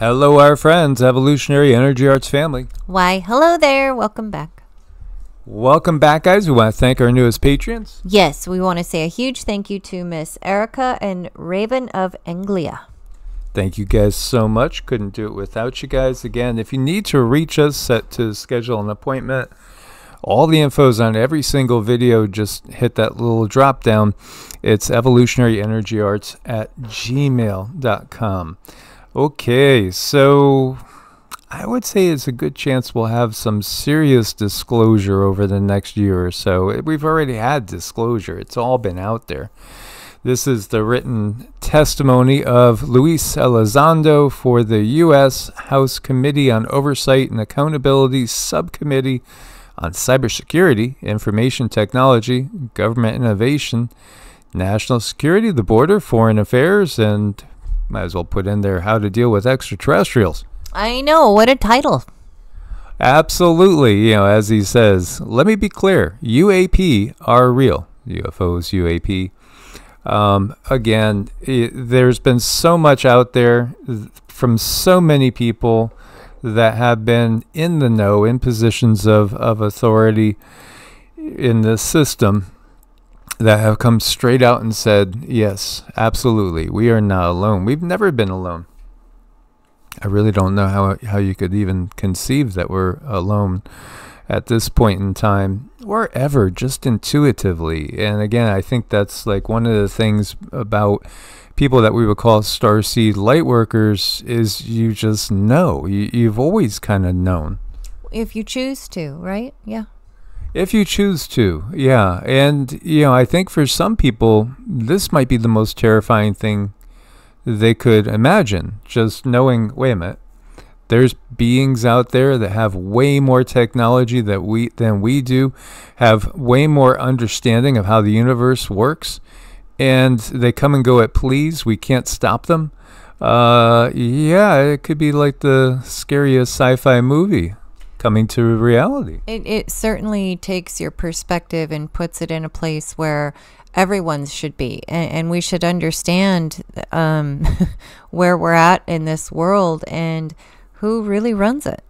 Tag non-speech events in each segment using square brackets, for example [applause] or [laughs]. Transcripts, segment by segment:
Hello, our friends, Evolutionary Energy Arts family. Why, hello there. Welcome back. Welcome back, guys. We want to thank our newest patrons. Yes, we want to say a huge thank you to Miss Erica and Raven of Anglia. Thank you guys so much. Couldn't do it without you guys. Again, if you need to reach us, set to schedule an appointment. All the info's on every single video. Just hit that little drop down. It's evolutionaryenergyarts at gmail.com. Okay, so I would say it's a good chance we'll have some serious disclosure over the next year or so. We've already had disclosure, it's all been out there. This is the written testimony of Luis Elizondo for the U.S. House Committee on Oversight and Accountability Subcommittee on Cybersecurity, Information Technology, Government Innovation, National Security, the Border, Foreign Affairs, and might as well put in there how to deal with extraterrestrials. I know, what a title. Absolutely. You know, as he says, let me be clear UAP are real. UFOs, UAP. Um, again, it, there's been so much out there from so many people that have been in the know, in positions of, of authority in this system, that have come straight out and said, yes, absolutely, we are not alone. We've never been alone. I really don't know how how you could even conceive that we're alone at this point in time or ever just intuitively. And again, I think that's like one of the things about people that we would call starseed light workers is you just know. You, you've always kind of known. If you choose to, right? Yeah. If you choose to, yeah. And, you know, I think for some people, this might be the most terrifying thing they could imagine. Just knowing, wait a minute, there's beings out there that have way more technology that we than we do, have way more understanding of how the universe works, and they come and go at please. We can't stop them. Uh, yeah, it could be like the scariest sci-fi movie coming to reality. It, it certainly takes your perspective and puts it in a place where everyone should be. And, and we should understand um, [laughs] where we're at in this world and who really runs it.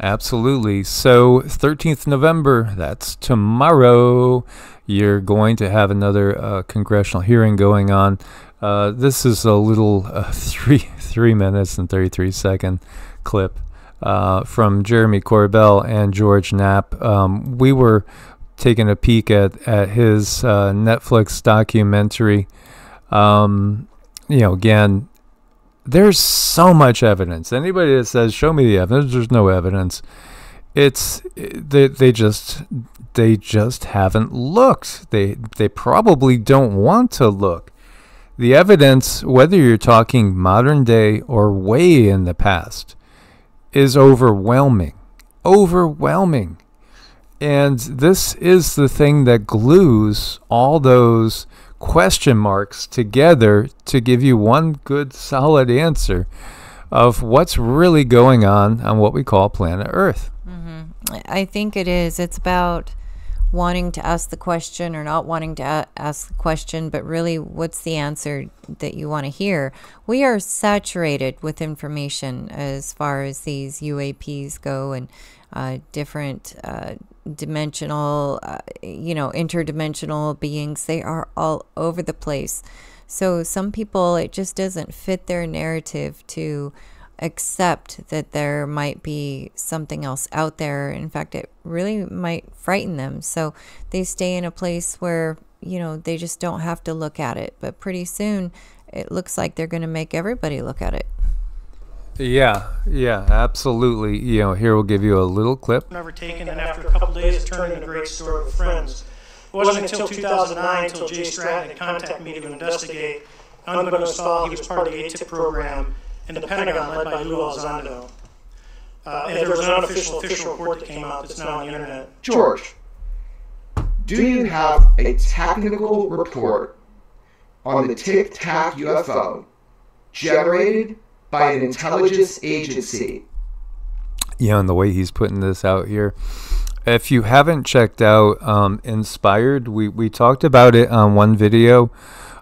Absolutely. So, 13th November, that's tomorrow, you're going to have another uh, congressional hearing going on. Uh, this is a little uh, [laughs] three three minutes and 33 second clip uh, from Jeremy Corbell and George Knapp. Um, we were taking a peek at, at his uh, Netflix documentary. Um, you know, again, there's so much evidence. Anybody that says, show me the evidence, there's no evidence. It's they, they just they just haven't looked. They they probably don't want to look. The evidence, whether you're talking modern day or way in the past, is overwhelming. Overwhelming. And this is the thing that glues all those question marks together to give you one good solid answer of what's really going on on what we call planet Earth. Mm-hmm. I think it is. It's about wanting to ask the question or not wanting to ask the question, but really, what's the answer that you want to hear? We are saturated with information as far as these UAPs go and uh, different uh, dimensional, uh, you know, interdimensional beings. They are all over the place. So, some people, it just doesn't fit their narrative to accept that there might be something else out there. In fact, it really might frighten them. So they stay in a place where, you know, they just don't have to look at it. But pretty soon, it looks like they're going to make everybody look at it. Yeah, yeah, absolutely. You know, here we'll give you a little clip. Never taken, and after a couple days, it turned into a great story with friends. It wasn't until 2009 until Jay Stratton contacted me to investigate. Unbeknownst to all, he was part of the ATIP program in the Pentagon led by Lou Elizondo. Uh, and there was an unofficial official report that came out that's now on the internet. George, do you have a technical report on the Tic Tac UFO generated by an intelligence agency? Yeah, and the way he's putting this out here. If you haven't checked out um, Inspired, we, we talked about it on one video.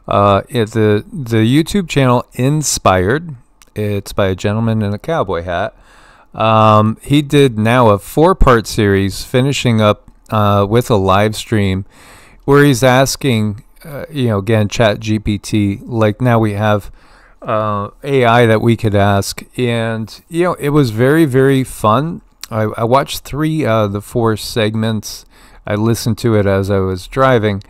Uh, the the YouTube channel Inspired It's by a gentleman in a cowboy hat. Um, he did now a four part series, finishing up uh, with a live stream where he's asking, uh, you know, again, Chat GPT, like now we have uh, AI that we could ask. And, you know, it was very, very fun. I, I watched three of the four segments. I listened to it as I was driving.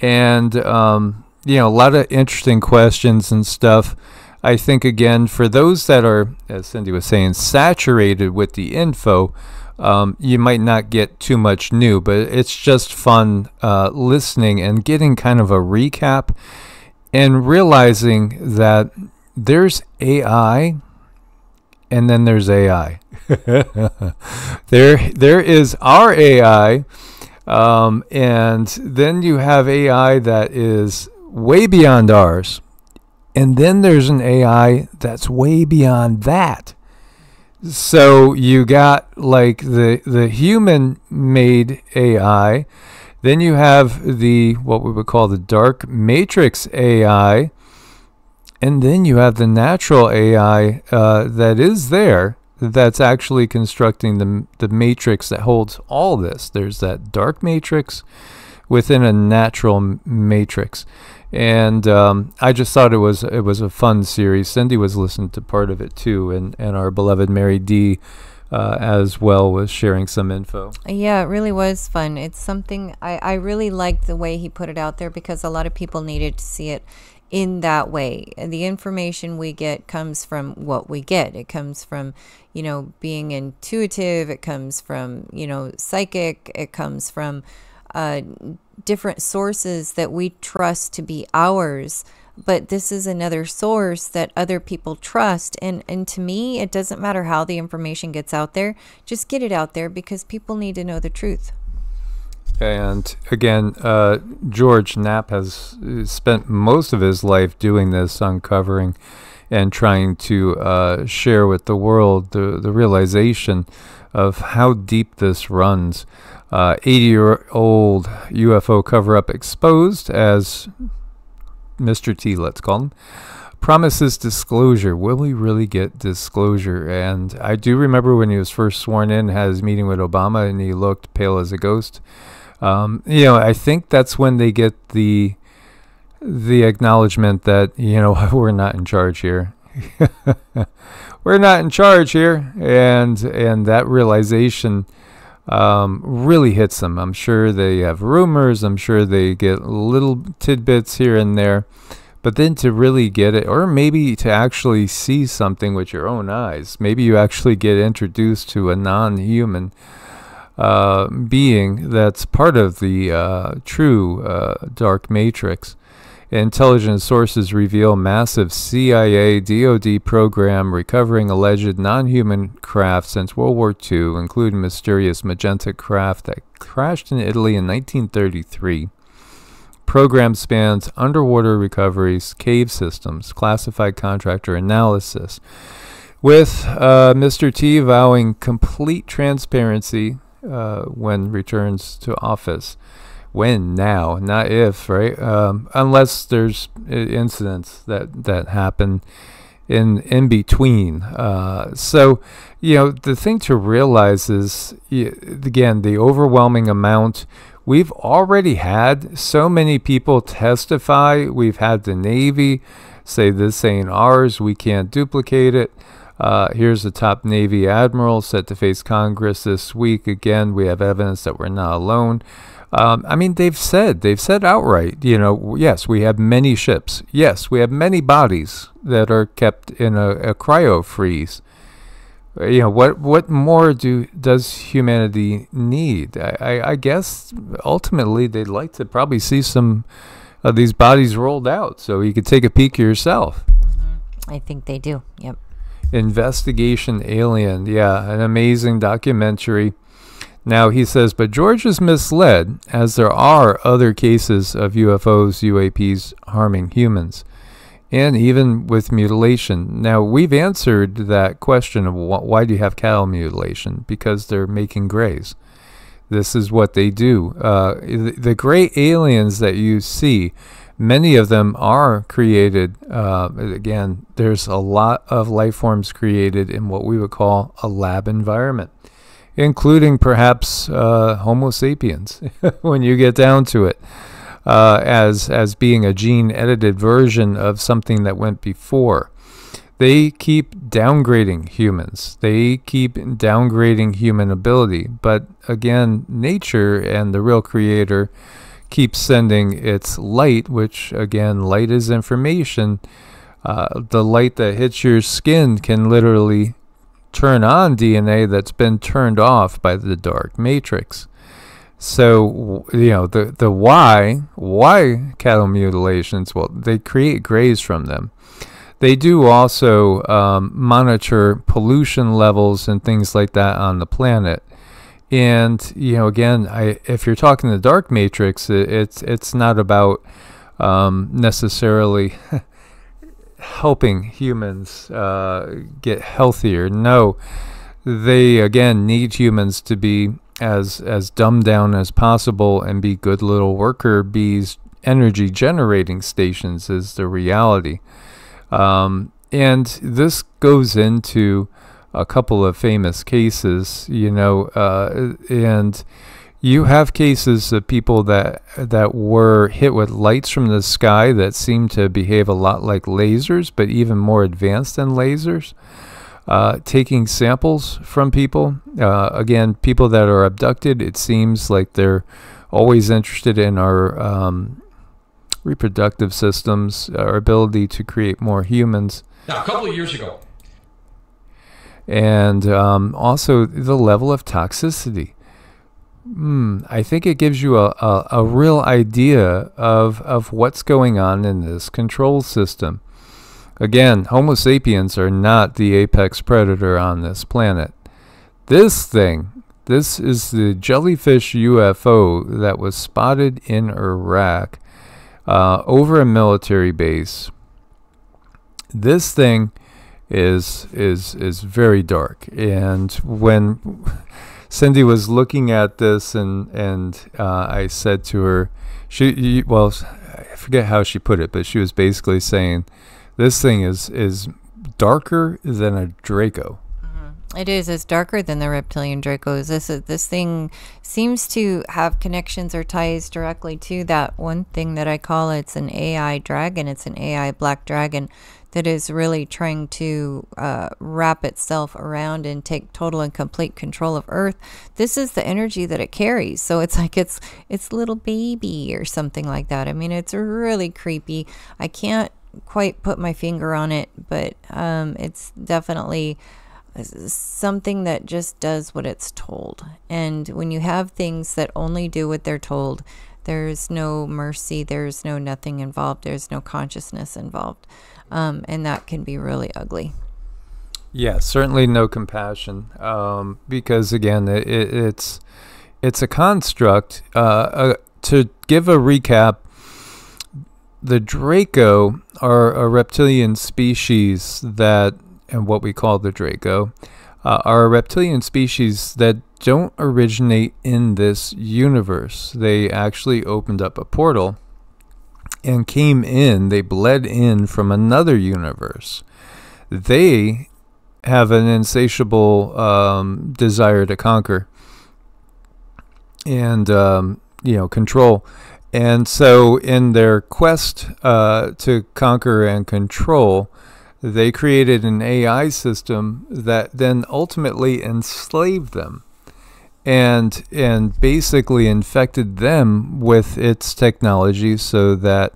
And, um, you know, a lot of interesting questions and stuff. I think, again, for those that are, as Cindy was saying, saturated with the info, um, you might not get too much new, but it's just fun uh, listening and getting kind of a recap and realizing that there's AI and then there's AI. [laughs] there, there is our AI, um, and then you have AI that is way beyond ours, and then there's an AI that's way beyond that. So you got like the the human made AI, then you have the what we would call the dark matrix AI, and then you have the natural AI uh, that is there that's actually constructing the the matrix that holds all this. There's that dark matrix within a natural matrix and um, I just thought it was it was a fun series. Cindy was listening to part of it too, and and our beloved Mary D. Uh, as well was sharing some info. Yeah, it really was fun. It's something I, I really liked the way he put it out there because a lot of people needed to see it in that way. And the information we get comes from what we get. It comes from, you know, being intuitive. It comes from, you know, psychic. It comes from uh, different sources that we trust to be ours but this is another source that other people trust. And and to me it doesn't matter how the information gets out there just get it out there because people need to know the truth. And again uh, george knapp has spent most of his life doing this uncovering and trying to uh, share with the world the, the realization of how deep this runs 80 uh, year old UFO cover up exposed as Mr. T, let's call him, promises disclosure. Will we really get disclosure? And I do remember when he was first sworn in, had his meeting with Obama, and he looked pale as a ghost. Um, you know, I think that's when they get the the acknowledgement that you know [laughs] we're not in charge here. [laughs] we're not in charge here, and and that realization um, really hits them. I'm sure they have rumors. I'm sure they get little tidbits here and there. But then to really get it, or maybe to actually see something with your own eyes, maybe you actually get introduced to a non human uh, being that's part of the uh, true uh, dark matrix. Intelligence sources reveal massive CIA DoD program recovering alleged non-human craft since World War II, including mysterious magenta craft that crashed in Italy in 1933. Program spans underwater recoveries, cave systems, classified contractor analysis, with uh, Mr. T vowing complete transparency uh, when returns to office when now, not if, right? Um, unless there's incidents that that happen in in between. Uh, so, you know, the thing to realize is again the overwhelming amount. We've already had so many people testify. We've had the Navy say this ain't ours. We can't duplicate it. Uh, here's the top Navy admiral set to face Congress this week. Again, we have evidence that we're not alone. Um, I mean, they've said, they've said outright, you know, yes, we have many ships. Yes, we have many bodies that are kept in a, a cryo freeze. Uh, you know, what, what more do does humanity need? I, I, I guess ultimately they'd like to probably see some of these bodies rolled out so you could take a peek yourself. Mm-hmm. I think they do. Yep. Investigation Alien. Yeah, an amazing documentary. Now he says, but George is misled as there are other cases of UFOs, UAPs harming humans, and even with mutilation. Now we've answered that question of wh- why do you have cattle mutilation? Because they're making grays. This is what they do. Uh, the, the gray aliens that you see, Many of them are created. Uh, again, there's a lot of life forms created in what we would call a lab environment, including perhaps uh, Homo sapiens, [laughs] when you get down to it, uh, as as being a gene edited version of something that went before. They keep downgrading humans. They keep downgrading human ability. But again, nature and the real creator keeps sending its light, which again, light is information. Uh, the light that hits your skin can literally turn on DNA that's been turned off by the dark matrix. So you know the the why why cattle mutilations? Well, they create grays from them. They do also um, monitor pollution levels and things like that on the planet. And you know, again, I, if you're talking the dark matrix, it, it's it's not about um, necessarily [laughs] helping humans uh, get healthier. No, they again need humans to be as as dumbed down as possible and be good little worker bees, energy generating stations is the reality. Um, and this goes into a couple of famous cases, you know, uh, and you have cases of people that that were hit with lights from the sky that seem to behave a lot like lasers, but even more advanced than lasers. Uh, taking samples from people, uh, again, people that are abducted, it seems like they're always interested in our um, reproductive systems, our ability to create more humans. Now, a couple of years ago. And um, also the level of toxicity. Mm, I think it gives you a, a, a real idea of, of what's going on in this control system. Again, Homo sapiens are not the apex predator on this planet. This thing, this is the jellyfish UFO that was spotted in Iraq uh, over a military base. This thing is is is very dark, and when [laughs] Cindy was looking at this, and and uh, I said to her, she well, I forget how she put it, but she was basically saying, this thing is is darker than a Draco. It is. It's darker than the reptilian Dracos. This this thing seems to have connections or ties directly to that one thing that I call it's an AI dragon. It's an AI black dragon that is really trying to uh, wrap itself around and take total and complete control of Earth. This is the energy that it carries. So it's [laughs] like it's it's little baby or something like that. I mean, it's really creepy. I can't quite put my finger on it, but um, it's definitely something that just does what it's told. And when you have things that only do what they're told, there's no mercy, there's no nothing involved, there's no consciousness involved. Um, and that can be really ugly. Yeah, certainly no compassion, um, because again, it, it, it's it's a construct. Uh, uh, to give a recap, the Draco are a reptilian species that and what we call the Draco uh, are a reptilian species that don't originate in this universe. They actually opened up a portal and came in, they bled in from another universe. They have an insatiable um, desire to conquer and, um, you know, control. And so, in their quest uh, to conquer and control, they created an AI system that then ultimately enslaved them and and basically infected them with its technology so that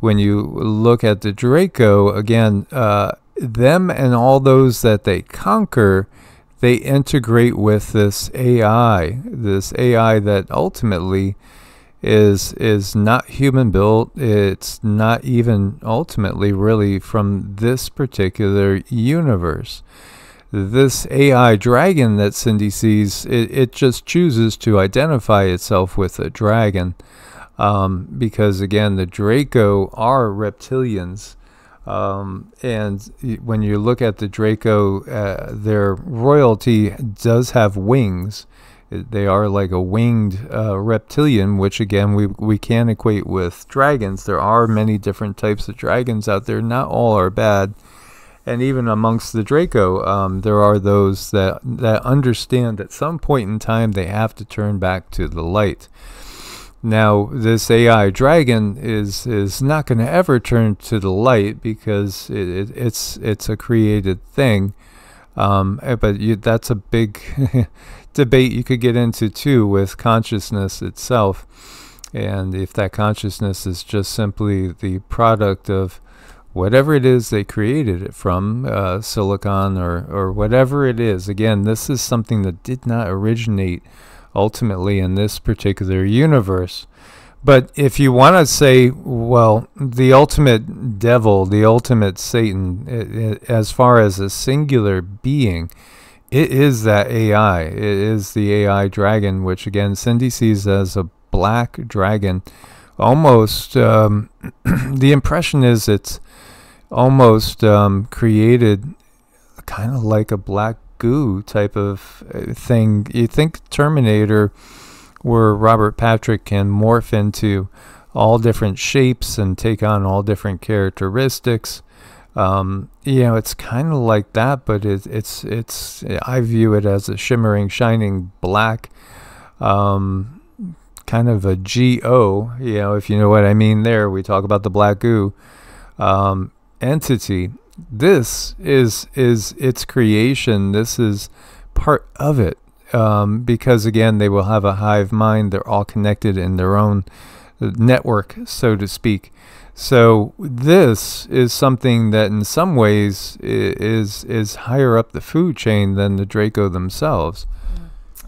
when you look at the Draco again uh, them and all those that they conquer they integrate with this AI this AI that ultimately is is not human built. It's not even ultimately really from this particular universe. This AI dragon that Cindy sees, it, it just chooses to identify itself with a dragon. Um, because again, the Draco are reptilians. Um, and when you look at the Draco, uh, their royalty does have wings They are like a winged uh, reptilian, which again we we can equate with dragons. There are many different types of dragons out there. Not all are bad, and even amongst the Draco, um, there are those that that understand at some point in time they have to turn back to the light. Now, this AI dragon is is not going to ever turn to the light because it, it, it's it's a created thing. Um, eh, but you, that's a big [laughs] debate you could get into too with consciousness itself, and if that consciousness is just simply the product of whatever it is they created it from, uh, silicon or or whatever it is. Again, this is something that did not originate ultimately in this particular universe. But if you want to say, well, the ultimate devil, the ultimate Satan, it, it, as far as a singular being, it is that AI. It is the AI dragon, which again Cindy sees as a black dragon. Almost, um, [clears throat] the impression is it's almost um, created kind of like a black goo type of uh, thing. You think Terminator, where Robert Patrick can morph into all different shapes and take on all different characteristics. Um, you know, it's kind of like that, but it, it's it's I view it as a shimmering, shining black, um, kind of a GO. You know, if you know what I mean. There, we talk about the black goo um, entity this is is its creation. This is part of it. Um, because again, they will have a hive mind. They're all connected in their own network, so to speak. So this is something that, in some ways, is is higher up the food chain than the Draco themselves.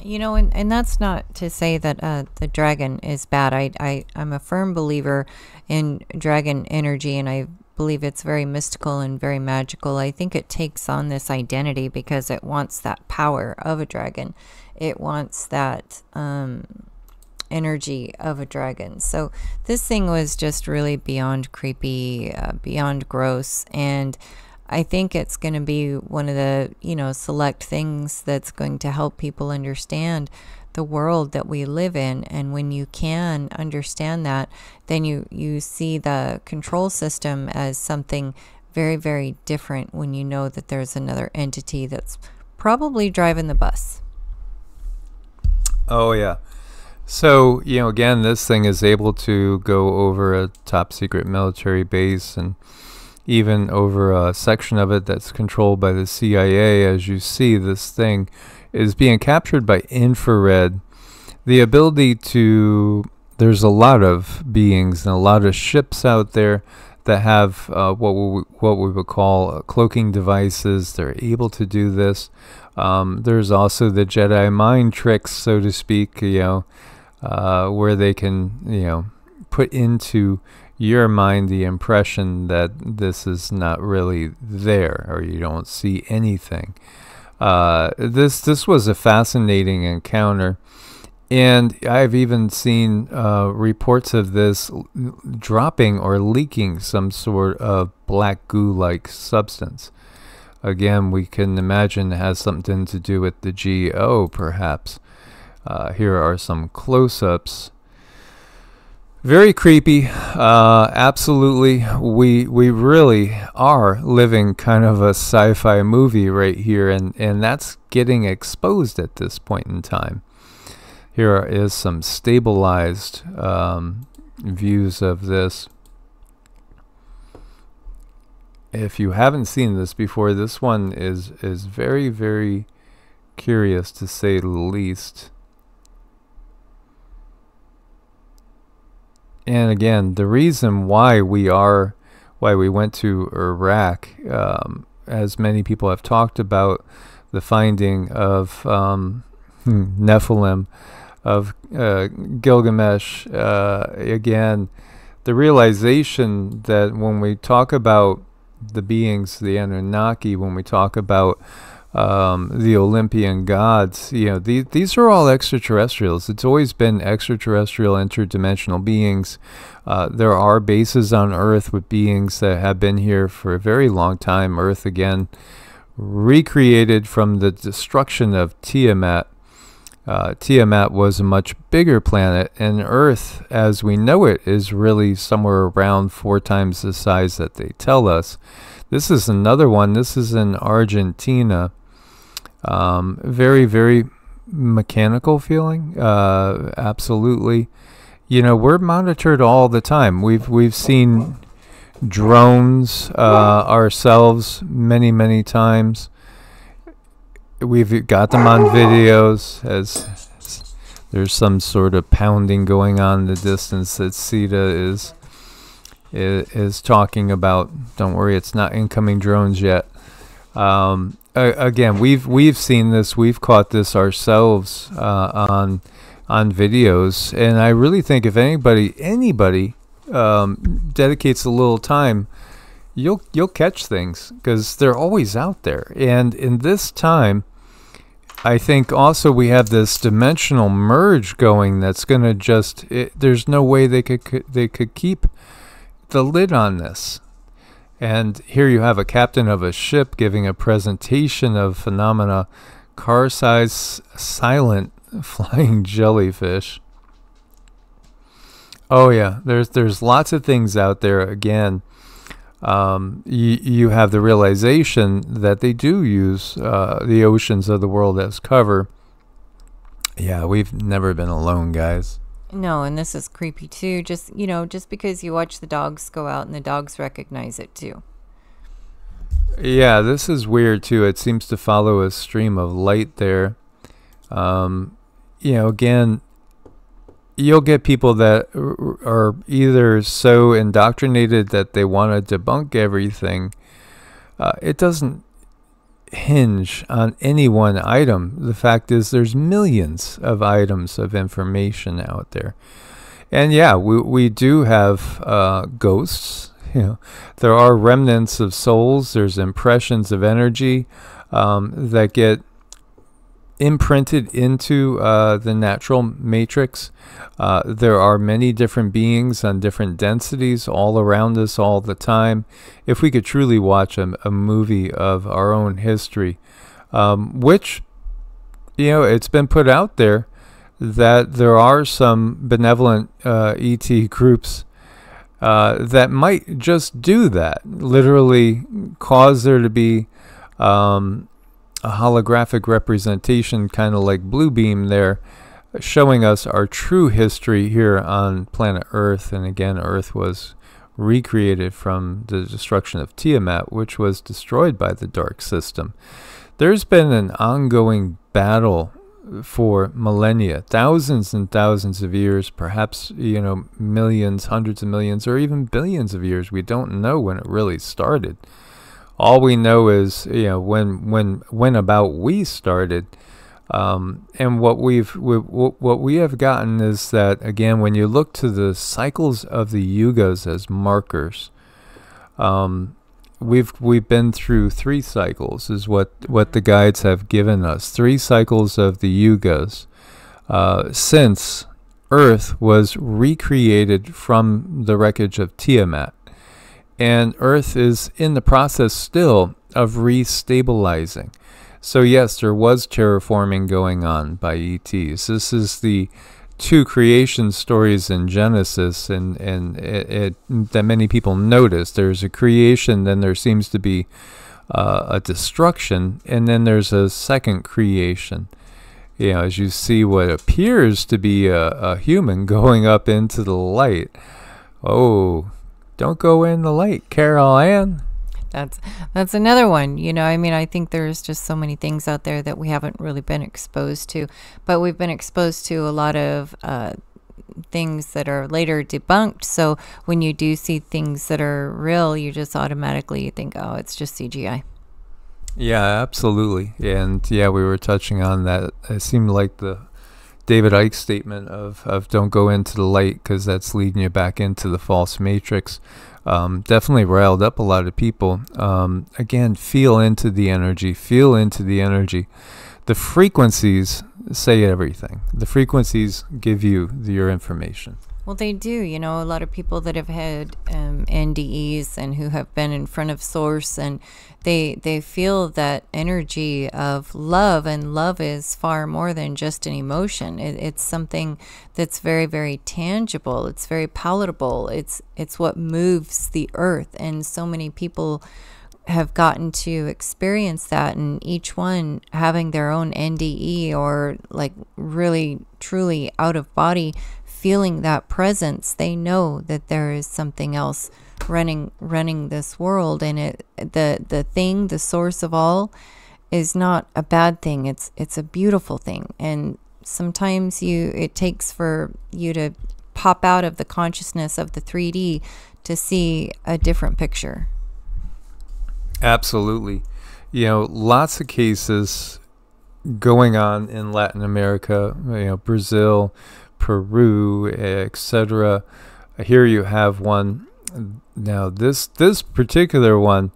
You know, and, and that's not to say that uh, the dragon is bad. I, I, I'm a firm believer in dragon energy, and I believe it's very mystical and very magical. I think it takes on this identity because it wants that power of a dragon. It wants that um, energy of a dragon. So this thing was just really beyond creepy, uh, beyond gross, and I think it's going to be one of the, you know, select things that's going to help people understand the world that we live in and when you can understand that then you you see the control system as something very very different when you know that there's another entity that's probably driving the bus. Oh yeah. So you know again this thing is able to go over a top secret military base and even over a section of it that's controlled by the CIA as you see this thing is being captured by infrared. The ability to there's a lot of beings and a lot of ships out there that have uh, what we what we would call uh, cloaking devices. They're able to do this. Um, there's also the Jedi mind tricks, so to speak. You know, uh, where they can you know put into your mind the impression that this is not really there or you don't see anything. Uh, this this was a fascinating encounter, and I've even seen uh, reports of this dropping or leaking some sort of black goo-like substance. Again, we can imagine it has something to do with the GO, perhaps. Uh, here are some close-ups very creepy. Uh, absolutely, we we really are living kind of a sci-fi movie right here, and and that's getting exposed at this point in time. Here is some stabilized um, views of this. If you haven't seen this before, this one is is very very curious to say the least. And again, the reason why we are, why we went to Iraq, um, as many people have talked about, the finding of um, Nephilim, of uh, Gilgamesh, uh, again, the realization that when we talk about the beings, the Anunnaki, when we talk about um, the Olympian gods. You know, these these are all extraterrestrials. It's always been extraterrestrial, interdimensional beings. Uh, there are bases on Earth with beings that have been here for a very long time. Earth again, recreated from the destruction of Tiamat. uh, Tiamat was a much bigger planet, and Earth, as we know it, is really somewhere around four times the size that they tell us. This is another one. This is in Argentina. Um, very, very mechanical feeling. Uh, absolutely. You know, we're monitored all the time. We've we've seen drones uh, ourselves many, many times. We've got them on videos as there's some sort of pounding going on in the distance that CETA is is, is talking about. Don't worry, it's not incoming drones yet. Um, again, we've we've seen this, we've caught this ourselves uh, on on videos, and I really think if anybody anybody um, dedicates a little time, you'll you'll catch things because they're always out there. And in this time, I think also we have this dimensional merge going that's going to just. It, there's no way they could, they could keep the lid on this. And here you have a captain of a ship giving a presentation of phenomena car size silent [laughs] flying jellyfish. Oh yeah, there's there's lots of things out there. Again, um, you you have the realization that they do use uh, the oceans of the world as cover. Yeah, we've never been alone, guys. No, and this is creepy too. Just you know, just because you watch the dogs go out and the dogs recognize it too. Yeah, this is weird too. It seems to follow a stream of light there. Um, you know, again, you'll get people that are either so indoctrinated that they want to debunk everything. Uh, it doesn't hinge on any one item. The fact is, there's millions of items of information out there. And yeah, we, we do have uh, ghosts. [laughs] You know, there are remnants of souls. There's impressions of energy um, that get imprinted into uh, the natural matrix. Uh, there are many different beings on different densities all around us all the time. If we could truly watch a, a movie of our own history, um, which, you know, it's been put out there that there are some benevolent uh, ET [laughs] groups uh, that might just do that, literally cause there to be um, a holographic representation, kind of like Bluebeam there, showing us our true history here on planet Earth. And again, Earth was recreated from the destruction of Tiamat, which was destroyed by the Dark System. There's been an ongoing battle for millennia, thousands and thousands of years, perhaps, you know, millions, hundreds of millions, or even billions of years. We don't know when it really started. All we know is, you know, when when when about we started, um, and what we've we, what we have gotten is that again, when you look to the cycles of the yugas as markers, um, we've we've been through three cycles, is what what the guides have given us. Three cycles of the yugas uh, since Earth was recreated from the wreckage of Tiamat and Earth is in the process still of restabilizing. So yes, there was terraforming going on by ETs. This is the two creation stories in Genesis, and and it, it that many people notice. There's a creation, then there seems to be uh, a destruction, and then there's a second creation. You know, as you see what appears to be a, a human [laughs] going up into the light. Oh, don't go in the light, Carol Anne. That's that's another one. You know, I mean, I think there's just so many things out there that we haven't really been exposed to, but we've been exposed to a lot of uh, things that are later debunked. So when you do see things that are real, you just automatically think, oh, it's just CGI. Yeah, absolutely. And yeah, we were touching on that. It seemed like the David Icke statement of, of don't go into the light because that's leading you back into the false matrix um, definitely riled up a lot of people. Um, again, feel into the energy, feel into the energy. The frequencies say everything. The frequencies give you the, your information. Well, they do. You know, a lot of people that have had um, NDEs and who have been in front of Source, and they they feel that energy of love, and love is far more than just an emotion. It, it's something that's very very tangible. It's very palatable. It's it's what moves the earth, and so many people have gotten to experience that and each one having their own NDE or like really truly out of body feeling that presence they know that there is something else running running this world. And it the the thing the source of all is not a bad thing. It's it's a beautiful thing. And sometimes you it takes for you to pop out of the consciousness of the 3D to see a different picture. Absolutely. You know lots of cases going on in Latin America you know Brazil Peru, etc. Here you have one. Now this this particular one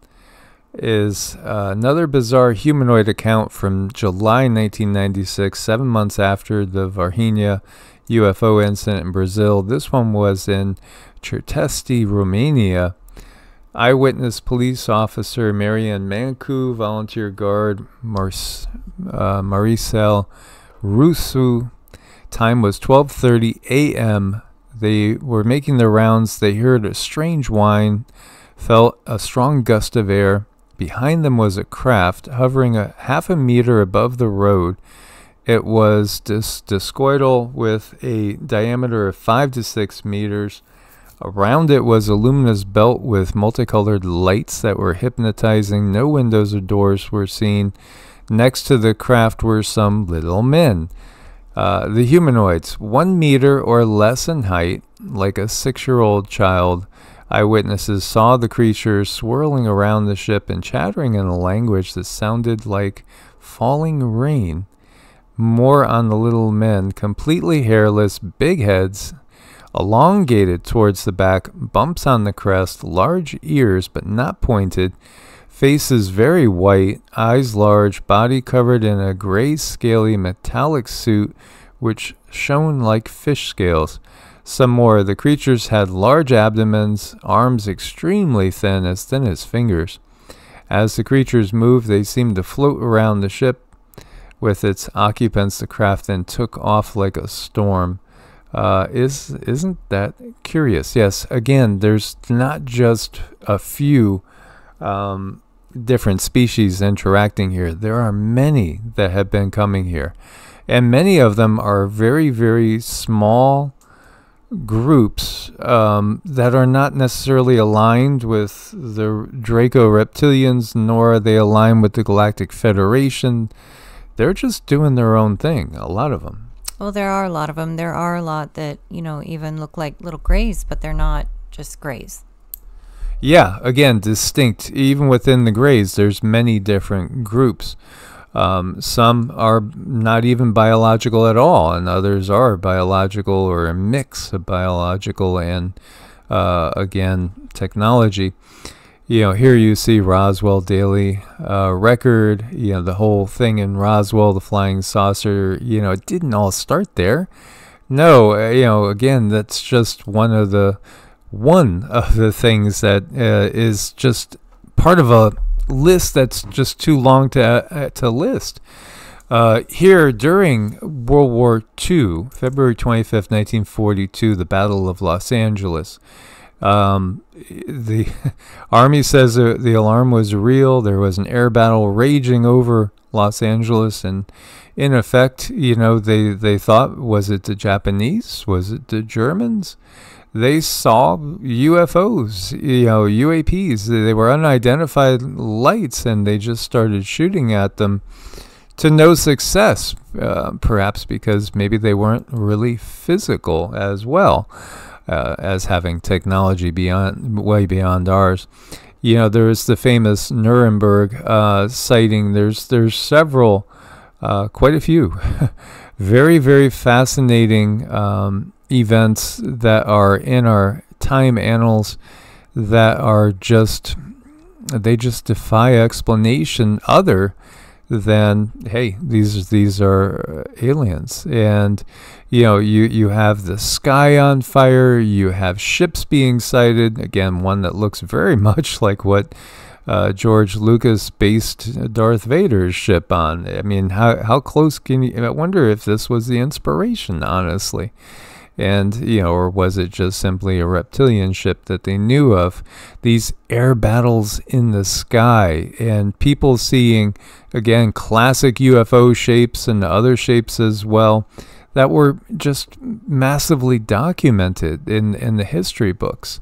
is uh, another bizarre humanoid account from July 1996, seven months after the Varginha UFO incident in Brazil. This one was in Certesti, Romania. Eyewitness police officer Marian Mancu, volunteer guard Mars, uh, Maricel Rusu, Time was 12:30 a.m. They were making their rounds. They heard a strange whine, felt a strong gust of air. Behind them was a craft hovering a half a meter above the road. It was dis- discoidal with a diameter of 5 to 6 meters. Around it was a luminous belt with multicolored lights that were hypnotizing. No windows or doors were seen. Next to the craft were some little men. Uh, the humanoids, one meter or less in height, like a six year old child. Eyewitnesses saw the creatures swirling around the ship and chattering in a language that sounded like falling rain. More on the little men, completely hairless, big heads, elongated towards the back, bumps on the crest, large ears but not pointed, Faces very white, eyes large, body covered in a gray, scaly, metallic suit which shone like fish scales. Some more, of the creatures had large abdomens, arms extremely thin, as thin as fingers. As the creatures moved, they seemed to float around the ship with its occupants. The craft then took off like a storm. Uh, is isn't that curious? Yes. Again, there's not just a few um, different species interacting here. There are many that have been coming here. And many of them are very, very small groups um, that are not necessarily aligned with the Draco reptilians, nor are they aligned with the Galactic Federation. They're just doing their own thing, a lot of them. Well, there are a lot of them. There are a lot that, you know, even look like little grays, but they're not just grays. Yeah, again, distinct. Even within the Greys, there's many different groups. Um, some are not even biological at all, and others are biological or a mix of biological and, uh, again, technology. You know, here you see Roswell Daily uh, Record, you know, the whole thing in Roswell, the flying saucer, you know, it didn't all start there. No, uh, you know, again, that's just one of the one of the things that uh, is just part of a list that's just too long to uh, to list. Uh, here during World War II, February 25th, 1942, the Battle of Los Angeles. Um, the [laughs] Army says uh, the alarm was real. There was an air battle raging over Los Angeles, and in effect, you know, they, they thought, was it the Japanese? Was it the Germans? They saw UFOs, you know, UAPs. They were unidentified lights, and they just started shooting at them to no success, uh, perhaps because maybe they weren't really physical as well uh, as having technology beyond, way beyond ours. You know, there is the famous Nuremberg uh, sighting. There's there's several, uh, quite a few, [laughs] very very fascinating. Um, events that are in our time annals that are just they just defy explanation other than hey, these these are aliens, and you know you you have the sky on fire, you have ships being sighted. Again, one that looks very [laughs] much like what. Uh, George Lucas based Darth Vader's ship on. I mean, how how close can you? I wonder if this was the inspiration, honestly and you know or was it just simply a reptilian ship that they knew of? These air battles in the sky and people seeing again classic UFO shapes and other shapes as well that were just massively documented in in the history books.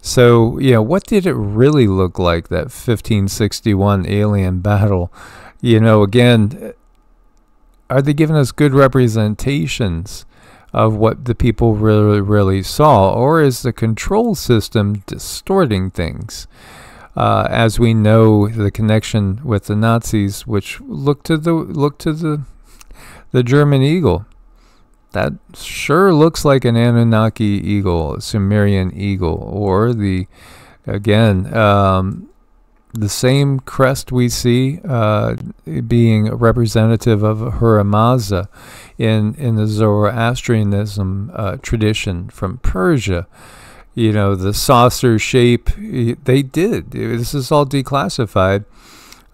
So you know what did it really look like that 1561 alien battle? You know again are they giving us good representations of what the people really, really saw, or is the control system distorting things? Uh, as we know, the connection with the Nazis, which look to the look to the the German eagle, that sure looks like an Anunnaki eagle, a Sumerian eagle, or the again um, the same crest we see uh, being a representative of Ahura Mazda in, in the Zoroastrianism uh, tradition from Persia. You know, the saucer shape, they did. This is all declassified.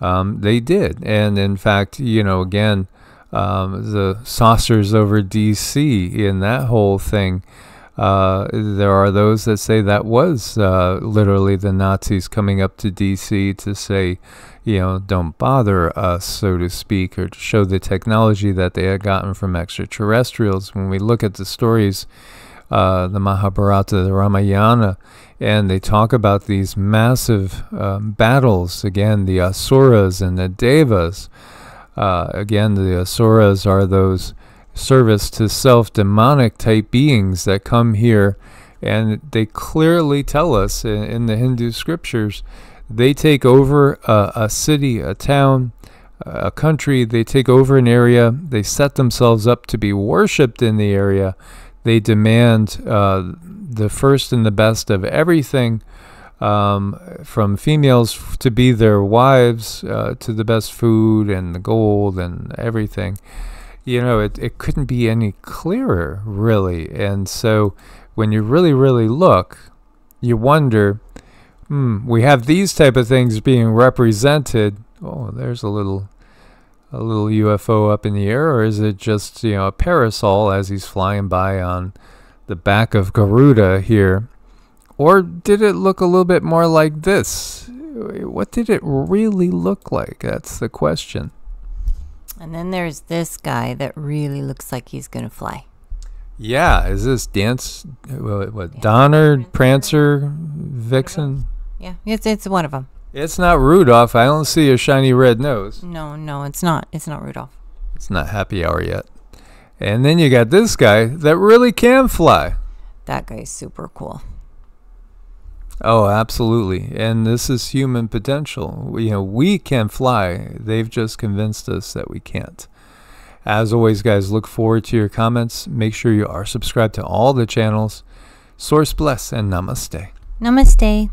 Um, they did. And in fact, you know, again, um, the saucers over DC in that whole thing uh, there are those that say that was uh, literally the Nazis coming up to DC to say, you know, don't bother us, so to speak, or to show the technology that they had gotten from extraterrestrials. When we look at the stories, uh, the Mahabharata, the Ramayana, and they talk about these massive um, battles, again, the Asuras and the Devas. Uh, again, the Asuras are those service to self demonic type beings that come here and they clearly tell us in, in the Hindu scriptures they take over a, a, city, a town, a country, they take over an area, they set themselves up to be worshipped in the area, they demand uh, the first and the best of everything. Um, from females to be their wives, uh, to the best food and the gold and everything you know, it, it couldn't be any clearer, really. And so when you really, really look, you wonder, hmm, we have these type of things being represented. Oh, there's a little a little UFO up in the air, or is it just, you know, a parasol as he's flying by on the back of Garuda here? Or did it look a little bit more like this? What did it really look like? That's the question. And then there's this guy that really looks like he's going to fly. Yeah, is this dance? What, what Donner, Prancer, Vixen? Yeah, it's it's one of them. It's not Rudolph. I don't see a shiny red nose. No, no, it's not. It's not Rudolph. It's not Happy Hour yet. And then you got this guy that really can fly. That guy's super cool. Oh, absolutely. And this is human potential. You know, we can fly. They've just convinced us that we can't. As always, guys, look forward to your comments. Make sure you are subscribed to all the channels. Source bless and namaste. Namaste.